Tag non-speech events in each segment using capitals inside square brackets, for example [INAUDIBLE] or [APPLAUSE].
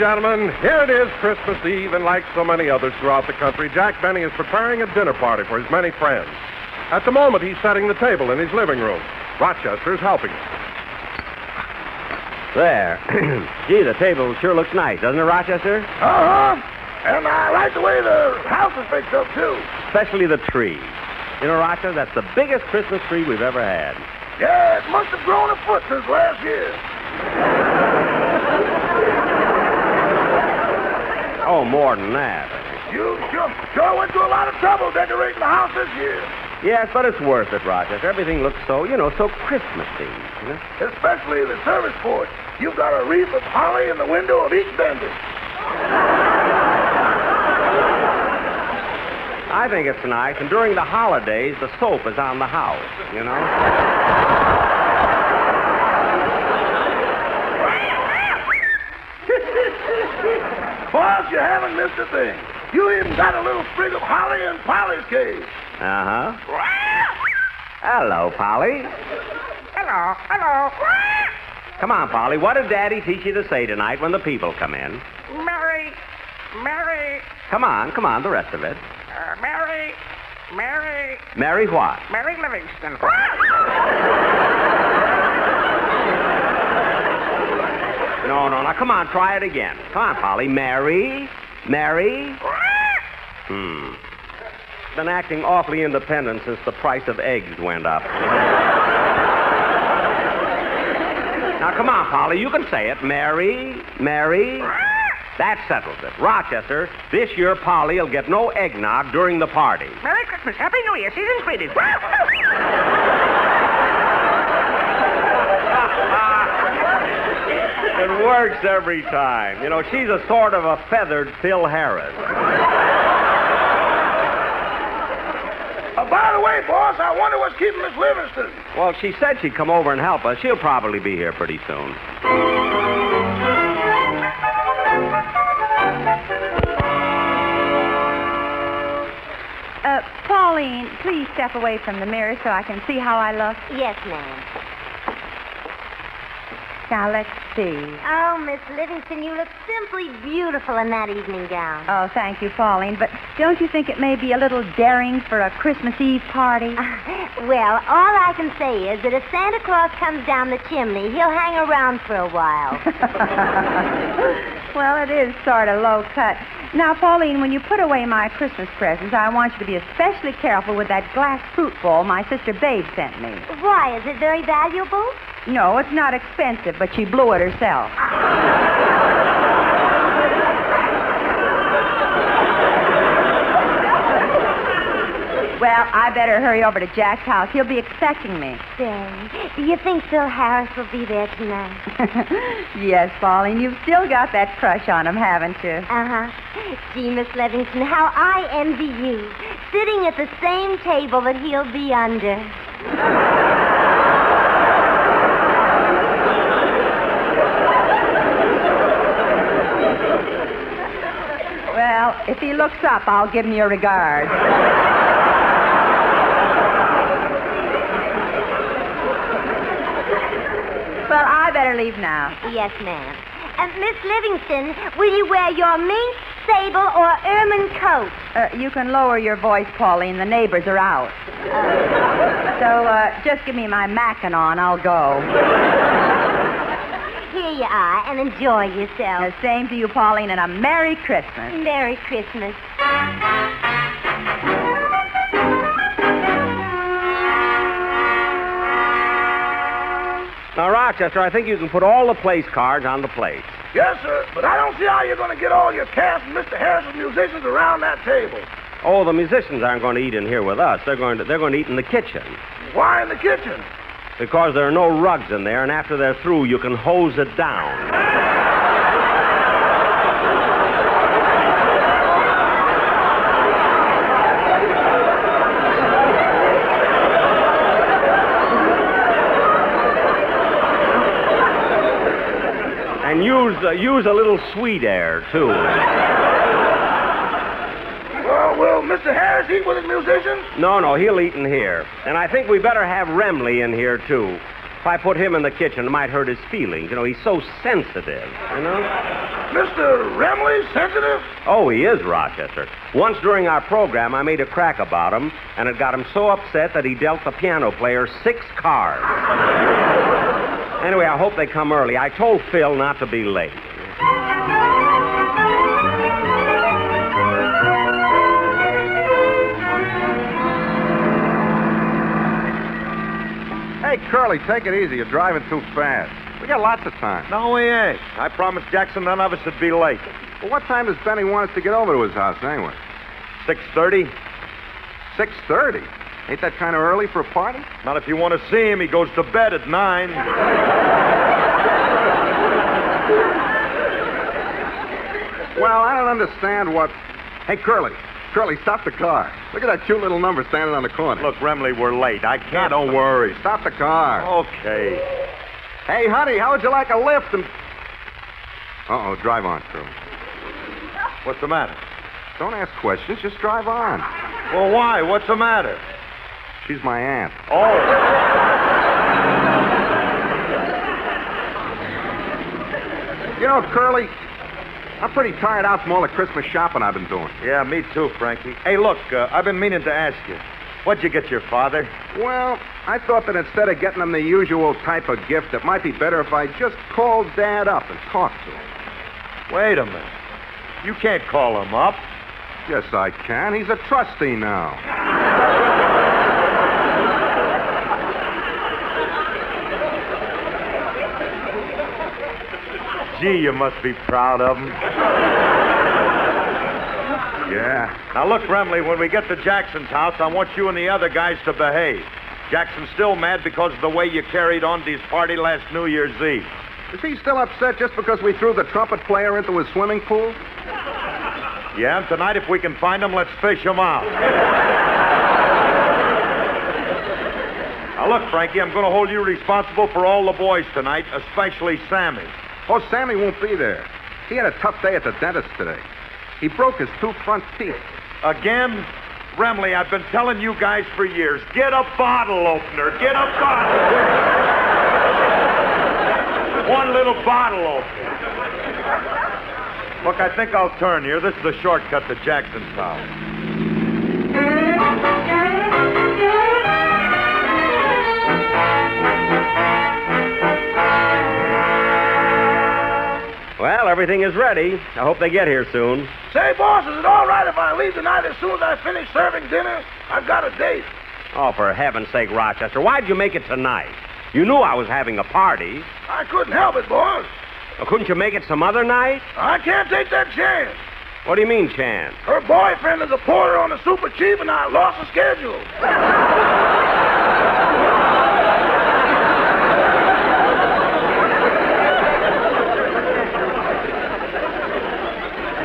gentlemen, here it is, Christmas Eve, and like so many others throughout the country, Jack Benny is preparing a dinner party for his many friends. At the moment, he's setting the table in his living room. Rochester is helping him. There. [CLEARS THROAT] Gee, the table sure looks nice, doesn't it, Rochester? Uh-huh. And I like the way the house is fixed up, too. Especially the tree. You know, Rochester, that's the biggest Christmas tree we've ever had. Yeah, it must have grown a foot since last year. Oh, more than that. You sure, sure went to a lot of trouble decorating the house this year. Yes, but it's worth it, Rochester. Everything looks so, you know, so Christmassy. You know? Especially the service porch. You've got a wreath of holly in the window of each Bendix. I think it's nice, and during the holidays, the soap is on the house, you know? Boss, you haven't missed a thing. You even got a little sprig of holly in Polly's cage. Uh huh. [LAUGHS] Hello, Polly. Hello, hello. Come on, Polly. What did Daddy teach you to say tonight when the people come in? Mary, Mary, Come on, come on, the rest of it. uh, Mary, Mary, Mary what? Mary Livingstone. [LAUGHS] No, no, now come on, try it again. Come on, Polly. Mary, Mary. Hmm. Been acting awfully independent since the price of eggs went up. now come on, Polly. You can say it. Mary, Mary. That settles it. Rochester, this year Polly will get no eggnog during the party. Merry Christmas, Happy New Year, season's greetings. [LAUGHS] It works every time. You know, she's a sort of a feathered Phil Harris. Uh, by the way, boss, I wonder what's keeping Miss Livingstone. Well, she said she'd come over and help us. She'll probably be here pretty soon. Uh, Pauline, please step away from the mirror so I can see how I look. Yes, ma'am. Now, let's see. Oh, Miss Livingstone, you look simply beautiful in that evening gown. Oh, thank you, Pauline. But don't you think it may be a little daring for a Christmas Eve party? [LAUGHS] well, all I can say is that if Santa Claus comes down the chimney, he'll hang around for a while. [LAUGHS] [LAUGHS] well, it is sort of low cut. Now, Pauline, when you put away my Christmas presents, I want you to be especially careful with that glass fruit bowl my sister Babe sent me. Why? Is it very valuable? No, it's not expensive, but she blew it herself. Well, I better hurry over to Jack's house. He'll be expecting me. Say, do you think Phil Harris will be there tonight? [LAUGHS] yes, Pauline, you've still got that crush on him, haven't you? Uh-huh. Gee, Miss Livingstone, how I envy you. Sitting at the same table that he'll be under. Well, if he looks up, I'll give him your regards. well, I better leave now. Yes, ma'am. And Miss Livingston, will you wear your mink, sable, or ermine coat? Uh, you can lower your voice, Pauline. The neighbors are out. so uh, just give me my mackinaw and I'll go. Here you are, and enjoy yourself. The same to you, Pauline, and a Merry Christmas. Merry Christmas. Now, Rochester, I think you can put all the place cards on the plate. Yes, sir, but I don't see how you're going to get all your cast and Mr. Harris's musicians around that table. Oh, the musicians aren't going to eat in here with us. They're going to they're going to eat in the kitchen. Why in the kitchen? Because there are no rugs in there, and after they're through, you can hose it down. And use uh, use a little sweet air too. Mr. Harris eat with his musicians? No, no, he'll eat in here. And I think we better have Remley in here too. If I put him in the kitchen, it might hurt his feelings. You know, he's so sensitive, you know? Mr. Remley, sensitive? Oh, he is, Rochester. Once during our program, I made a crack about him, and it got him so upset that he dealt the piano player six cards. anyway, I hope they come early. I told Phil not to be late. Curly, take it easy. You're driving too fast. We got lots of time. No, we ain't. I promised Jackson none of us would be late. Well, what time does Benny want us to get over to his house anyway? 6.30? 6.30. Ain't that kind of early for a party? Not if you want to see him. He goes to bed at 9. Well, I don't understand what... Hey, Curly. Curly, stop the car. Look at that cute little number standing on the corner. Look, Remley, we're late. I can't... Now, don't worry. Stop the car. Okay. Hey, honey, how would you like a lift? And... Uh-oh, drive on, Curly. What's the matter? Don't ask questions. Just drive on. Well, why? What's the matter? She's my aunt. Oh. You know, Curly, I'm pretty tired out from all the Christmas shopping I've been doing. Yeah, me too, Frankie. Hey, look, uh, I've been meaning to ask you. What'd you get your father? Well, I thought that instead of getting him the usual type of gift, it might be better if I just called Dad up and talked to him. Wait a minute. You can't call him up. Yes, I can. He's a trustee now. Gee, you must be proud of him. Yeah. Now, look, Remley, when we get to Jackson's house, I want you and the other guys to behave. Jackson's still mad because of the way you carried on to his party last New Year's Eve. Is he still upset just because we threw the trumpet player into his swimming pool? Yeah, and tonight, if we can find him, let's fish him out. now, look, Frankie, I'm going to hold you responsible for all the boys tonight, especially Sammy. Oh, Sammy won't be there. He had a tough day at the dentist today. He broke his two front teeth. Again? Remley, I've been telling you guys for years get a bottle opener. Get a bottle. One little bottle opener. Look, I think I'll turn here. This is a shortcut to Jackson's house. Everything is ready. I hope they get here soon. Say, boss, is it all right if I leave tonight as soon as I finish serving dinner? I've got a date. Oh, for heaven's sake, Rochester, why'd you make it tonight? You knew I was having a party. I couldn't help it, boss. Well, couldn't you make it some other night? I can't take that chance. What do you mean, chance? Her boyfriend is a porter on the Super Chief, and I lost the schedule. [LAUGHS]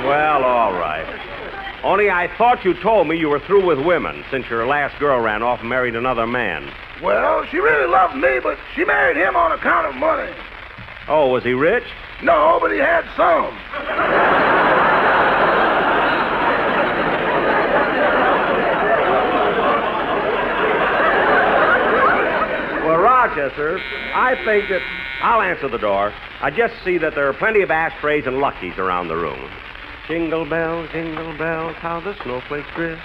Well, all right. Only I thought you told me you were through with women since your last girl ran off and married another man. Well, she really loved me, but she married him on account of money. Oh, was he rich? No, but he had some. Well, Rochester, I think that I'll answer the door. I just see that there are plenty of ashtrays and luckies around the room. Jingle bells, jingle bells, how the snowflakes drift.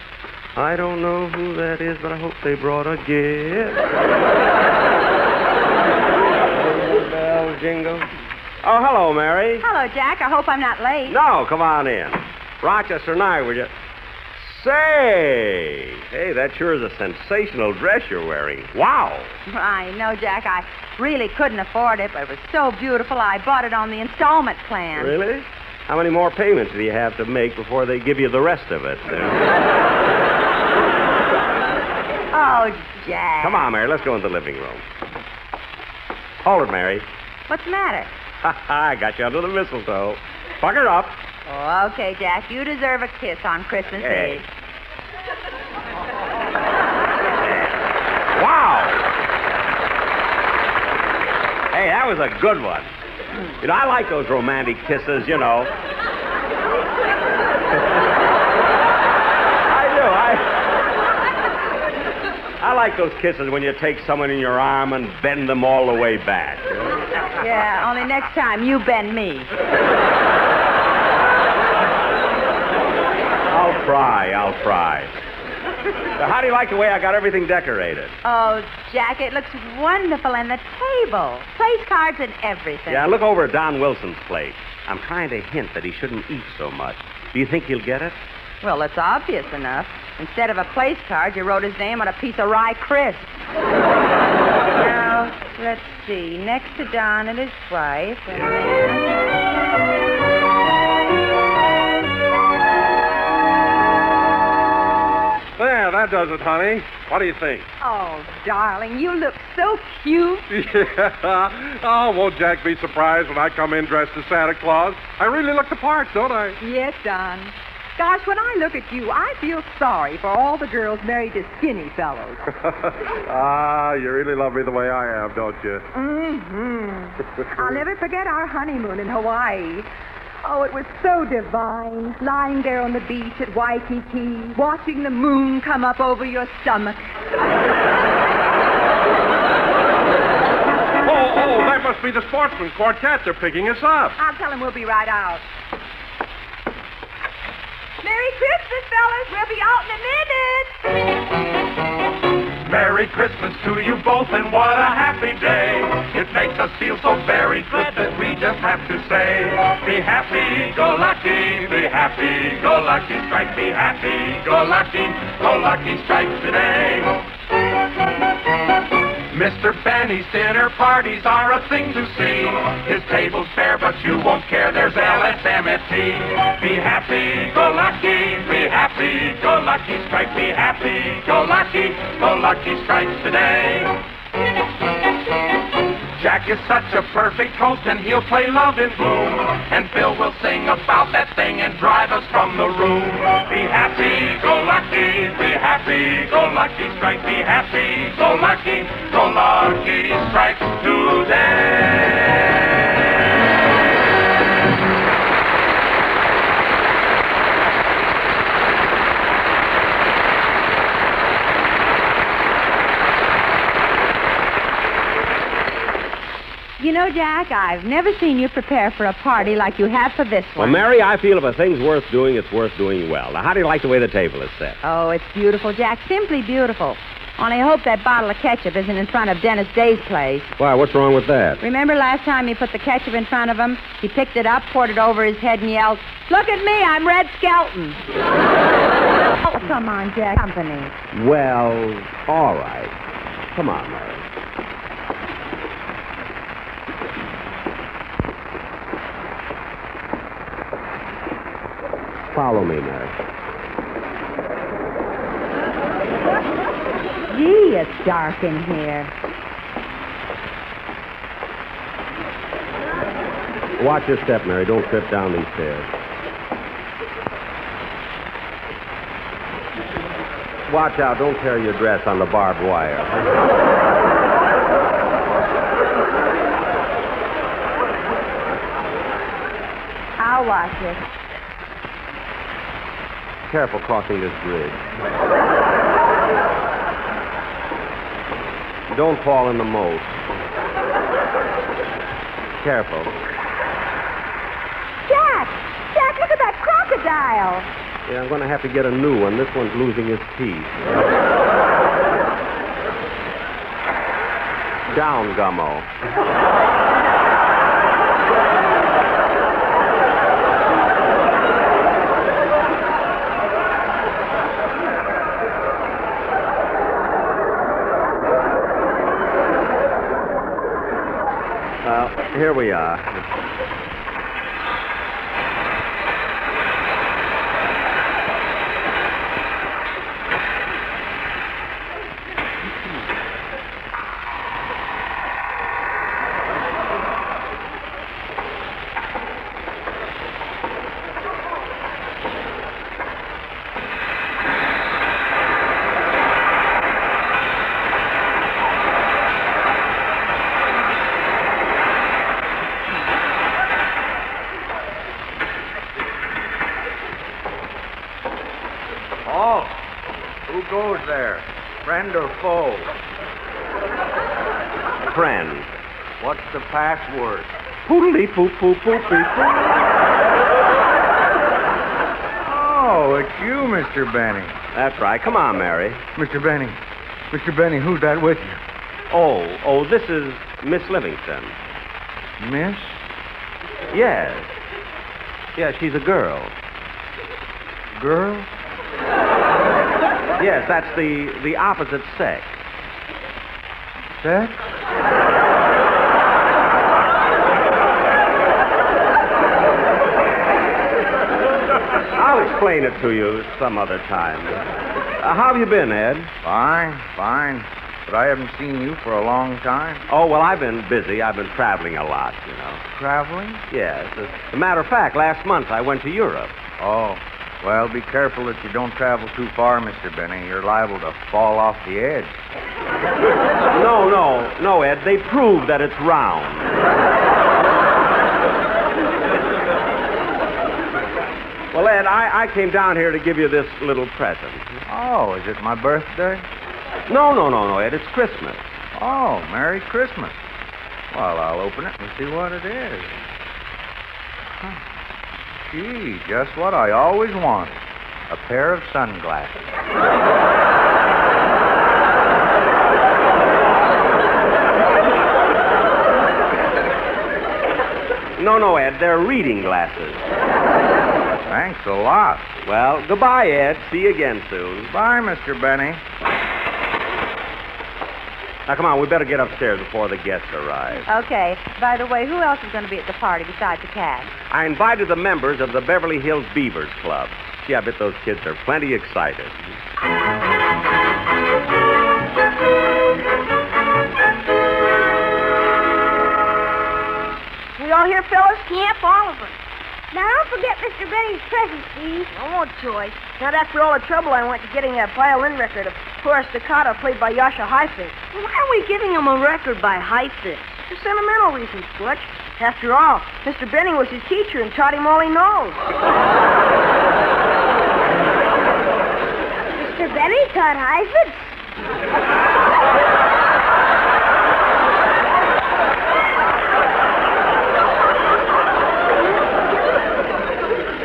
I don't know who that is, but I hope they brought a gift. jingle bells, jingle. Oh, hello, Mary. Hello, Jack. I hope I'm not late. No, come on in. Rochester and I were just. Say, hey, that sure is a sensational dress you're wearing. Wow. I know, Jack. I really couldn't afford it, but it was so beautiful I bought it on the installment plan. Really? How many more payments do you have to make before they give you the rest of it? Oh, Jack. Come on, Mary. Let's go in the living room. Hold it, Mary. What's the matter? I got you under the mistletoe. Pucker up. Oh, okay, Jack. You deserve a kiss on Christmas Hey. Eve. Wow. Hey, that was a good one. You know, I like those romantic kisses, you know. I do. I, I like those kisses when you take someone in your arm and bend them all the way back. Yeah, only next time you bend me. I'll try, I'll try. So how do you like the way I got everything decorated? Oh, Jack, it looks wonderful. And the table. Place cards and everything. Yeah, look over at Don Wilson's plate. I'm trying to hint that he shouldn't eat so much. Do you think he'll get it? Well, it's obvious enough. Instead of a place card, you wrote his name on a piece of rye crisp. [LAUGHS] now, let's see. Next to Don and his wife. And There, that does it, honey. What do you think? Oh, darling, you look so cute. [LAUGHS] Yeah. Oh, won't Jack be surprised when I come in dressed as Santa Claus? I really look the part, don't I? Yes, Don. Gosh, when I look at you, I feel sorry for all the girls married to skinny fellows. [LAUGHS] ah, you really love me the way I am, don't you? Mm-hmm. [LAUGHS] I'll never forget our honeymoon in Hawaii. Oh, it was so divine. Lying there on the beach at Waikiki, watching the moon come up over your stomach. Oh, oh, that must be the Sportsmen Quartet. They're picking us up. I'll tell him we'll be right out. Merry Christmas, fellas. We'll be out in a minute. Merry Christmas to you both, and what a happy day. It makes us feel so very good that we just have to say, Be happy, go lucky, be happy, go lucky, strike, be happy, go lucky, go lucky, strike today. Mr. Benny's dinner parties are a thing to see. His table's fair, but you won't care. There's LSMFT. Be happy, go lucky, be happy, go lucky, strike, be happy, go lucky, go lucky, strike today. Jack is such a perfect host, and he'll play Love in Bloom. And Phil will sing about that thing and drive us from the room. Be happy, go lucky, be happy, go lucky, strike, be happy, go lucky, go lucky, strike today. Know, Jack, I've never seen you prepare for a party like you have for this one. Well. Mary, I feel if a thing's worth doing, it's worth doing well. Now, how do you like the way the table is set? Oh, it's beautiful, Jack. Simply beautiful. Only I hope that bottle of ketchup isn't in front of Dennis Day's place. Why, what's wrong with that? Remember last time you put the ketchup in front of him? He picked it up, poured it over his head, and yelled, Look at me, I'm Red Skelton. oh, come on, Jack. Company. Well, all right. Come on, Mary. Follow me, Mary. Gee, it's dark in here. Watch your step, Mary. Don't trip down these stairs. Watch out. Don't tear your dress on the barbed wire. I'll watch it. Careful crossing this bridge. Don't fall in the moat. Careful. Jack! Jack, look at that crocodile. Yeah, I'm going to have to get a new one. This one's losing its teeth. Down, Gummo. Uh, here we are. Oh, who goes there? Friend or foe? Friend. What's the password? Poodly poop poop beep poop. Oh, it's you, Mr. Benny. That's right. Come on, Mary. Mr. Benny. Mr. Benny, who's that with you? Oh, oh, this is Miss Livingstone. Miss? Yes. Yeah, she's a girl. Girl? Yes, that's the the opposite sex. Sex? I'll explain it to you some other time. Uh, how have you been, Ed? Fine, fine. But I haven't seen you for a long time. Oh, well, I've been busy. I've been traveling a lot, you know. Traveling? Yes. As a matter of fact, last month I went to Europe. Oh. Well, be careful that you don't travel too far, Mr. Benny. You're liable to fall off the edge. [LAUGHS] No, no, no, Ed. They prove that it's round. well, Ed, I, I came down here to give you this little present. Oh, is it my birthday? No, no, no, no, Ed. It's Christmas. Oh, Merry Christmas. Well, I'll open it and see what it is. Huh. Gee, just what I always wanted. A pair of sunglasses. No, no, Ed. They're reading glasses. Thanks a lot. Well, goodbye, Ed. See you again soon. Bye, Mr. Benny. Now, come on. We better get upstairs before the guests arrive. Okay. By the way, who else is going to be at the party besides the cat? I invited the members of the Beverly Hills Beavers Club. Gee, I bet those kids are plenty excited. We all here, fellas? Yep, all of us. Now, don't forget Mr. Benny's present, Steve. No more choice. Not after all the trouble I went to getting that violin record of Hora Staccato played by Jascha Heifetz. Why are we giving him a record by Heifetz? For sentimental reasons, Butch. After all, Mr. Benny was his teacher and taught him all he knows. Mr. Benny taught Heifetz.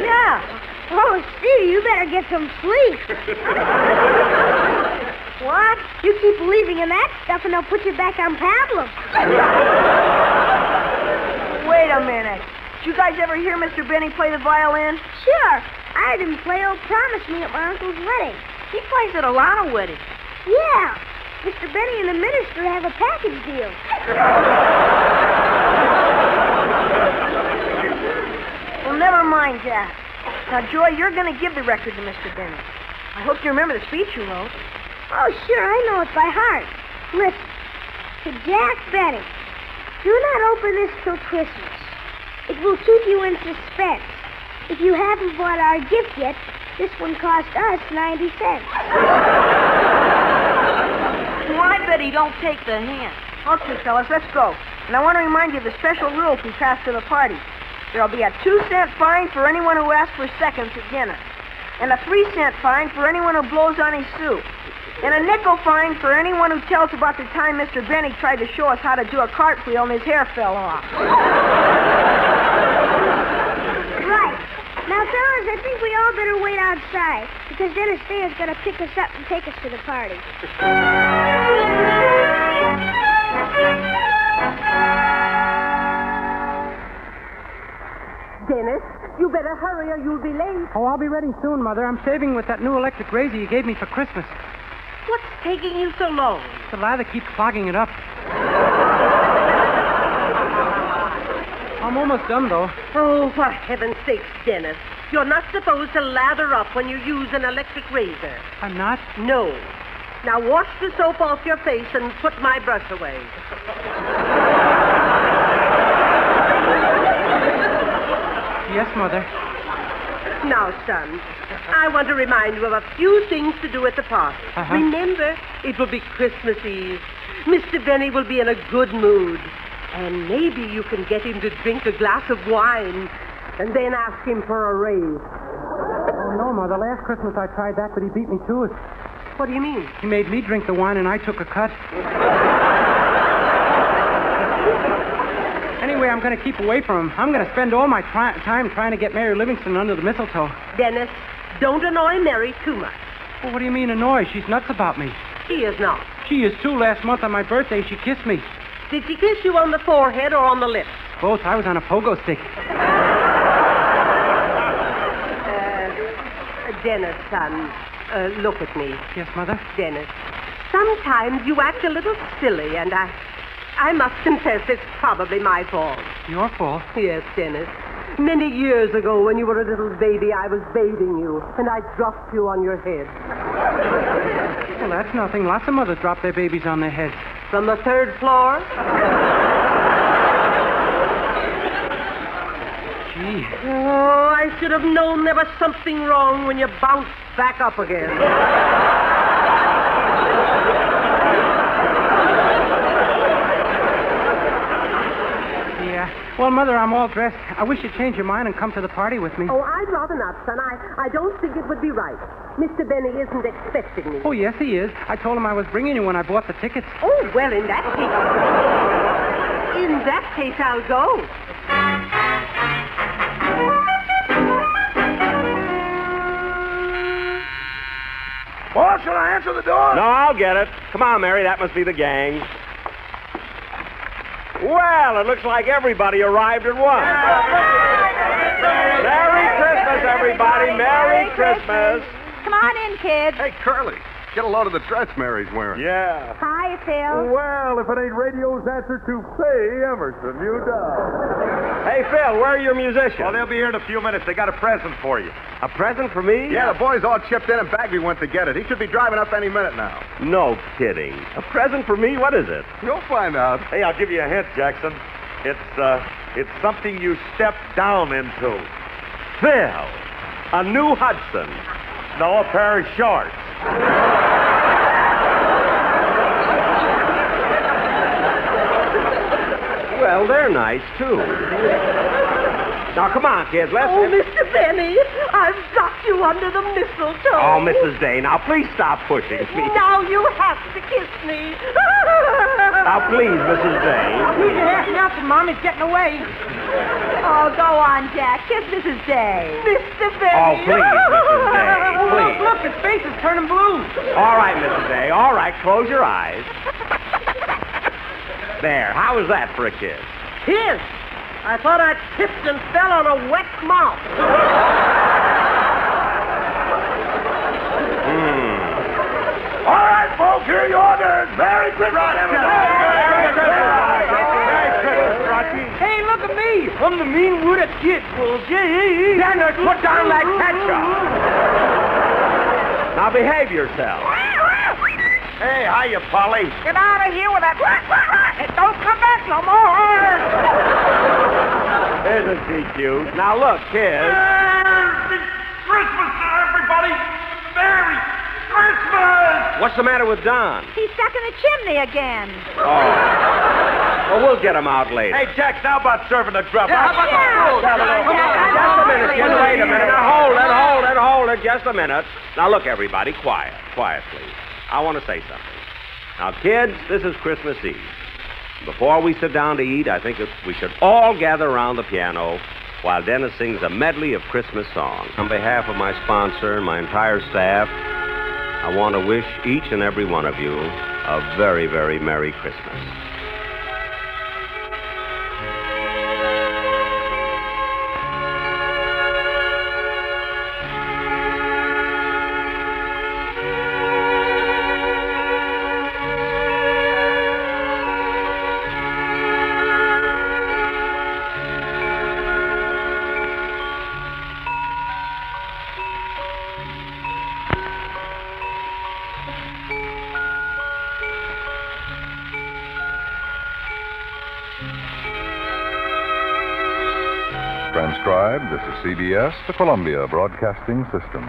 Yeah. Oh, Steve, you better get some sleep. Keep believing in that stuff and they'll put you back on pablum. Wait a minute. Did you guys ever hear Mr. Benny play the violin? Sure. I heard him play Old Promise Me at my uncle's wedding. He plays at a lot of weddings. Yeah. Mr. Benny and the minister have a package deal. Well, never mind that. Now, Joy, you're going to give the record to Mr. Benny. I hope you remember the speech you wrote. Oh, sure, I know it by heart. Listen. To Jack Benny. Do not open this till Christmas. It will keep you in suspense. If you haven't bought our gift yet, this one cost us 90 cents. Well, I bet he don't take the hint. Okay, fellas, let's go. And I want to remind you of the special rules we passed to the party. There'll be a two-cent fine for anyone who asks for seconds at dinner. And a three-cent fine for anyone who blows on his soup. And a nickel fine for anyone who tells about the time Mr. Benny tried to show us how to do a cartwheel and his hair fell off. Right. Now, fellas, I think we all better wait outside because Dennis Day is going to pick us up and take us to the party. Dennis, you better hurry or you'll be late. Oh, I'll be ready soon, Mother. I'm shaving with that new electric razor you gave me for Christmas. What's taking you so long? The lather keeps clogging it up. I'm almost done, though. Oh, for heaven's sake, Dennis. You're not supposed to lather up when you use an electric razor. I'm not? No. Now wash the soap off your face and put my brush away. Yes, Mother. Now, son, I want to remind you of a few things to do at the party. Uh-huh. Remember, it will be Christmas Eve. Mr. Benny will be in a good mood. And maybe you can get him to drink a glass of wine and then ask him for a raise. Oh, no, Mother. Last Christmas I tried that, but he beat me to it. What do you mean? He made me drink the wine and I took a cut. I'm going to keep away from him. I'm going to spend all my tri- time trying to get Mary Livingstone under the mistletoe. Dennis, don't annoy Mary too much. Well, what do you mean annoy? She's nuts about me. She is not. She is too. Last month on my birthday, she kissed me. Did she kiss you on the forehead or on the lips? Both. I was on a pogo stick. Uh, Dennis, son, uh, look at me. Yes, Mother? Dennis, sometimes you act a little silly, and I, I must confess it's probably my fault. Your fault? Yes, Dennis. Many years ago, when you were a little baby, I was bathing you, and I dropped you on your head. Well, that's nothing. Lots of mothers drop their babies on their heads. From the third floor? Gee. Oh, I should have known there was something wrong when you bounced back up again. Yeah. Well, Mother, I'm all dressed. I wish you'd change your mind and come to the party with me. Oh, I'd rather not, son. I, I don't think it would be right. Mr. Benny isn't expecting me. Oh, yes, he is. I told him I was bringing you when I bought the tickets. Oh, well, in that case. In that case, I'll go. Boss, shall I answer the door? No, I'll get it. Come on, Mary. That must be the gang. Well, it looks like everybody arrived at once. Merry Christmas, everybody. Merry Christmas. Come on in, kids. Hey, Curly, get a load of the dress Mary's wearing. Yeah. Hi, Phil. Well, if it ain't radio's answer to Faye Emerson, you know. Hey, Phil, where are your musicians? Well, they'll be here in a few minutes. They got a present for you. A present for me? Yeah, the boys all chipped in and Bagby went to get it. He should be driving up any minute now. No kidding. A present for me? What is it? You'll find out. Hey, I'll give you a hint, Jackson. It's uh, it's something you step down into. Phil, a new Hudson. No, a pair of shorts. Well, they're nice, too. Now, come on, kids. Let's. Oh, Mr. Benny, I've got you under the mistletoe. Oh, Mrs. Day, now please stop pushing me. Now you have to kiss me. [LAUGHS] Now, please, Mrs. Day. He's hacking up and Mommy's getting away. Oh, go on, Jack. Kiss Mrs. Day. Mr. Benny. Oh, please, Mrs. Day, look, his face is turning blue. All right, Mrs. A. All right, close your eyes. There. How was that for a kiss? Kiss. I thought I tripped and fell on a wet mouth. Hmm. All right, folks, here are your orders. Merry Christmas, everybody. Merry Christmas. Rocky. Hey, look at me. I'm the mean wooded kid. Well, gee. Put down that behave yourself. Hey, hiya, Polly. Get out of here with that. And don't come back no more. Isn't she cute? Now look, kids. Merry Christmas to everybody. Merry Christmas. What's the matter with Don? He's stuck in the chimney again. Oh. Well, we'll get him out later. Hey, Jack, how about serving the grub? Yeah, how about Yeah. Just a minute, kids. Wait a minute. Now hold it, hold it, hold it. Just a minute. Now look, everybody, quiet, quiet, please. I want to say something. Now, kids, this is Christmas Eve. Before we sit down to eat, I think we should all gather around the piano while Dennis sings a medley of Christmas songs. On behalf of my sponsor and my entire staff, I want to wish each and every one of you a very, very Merry Christmas. CBS, the Columbia Broadcasting System.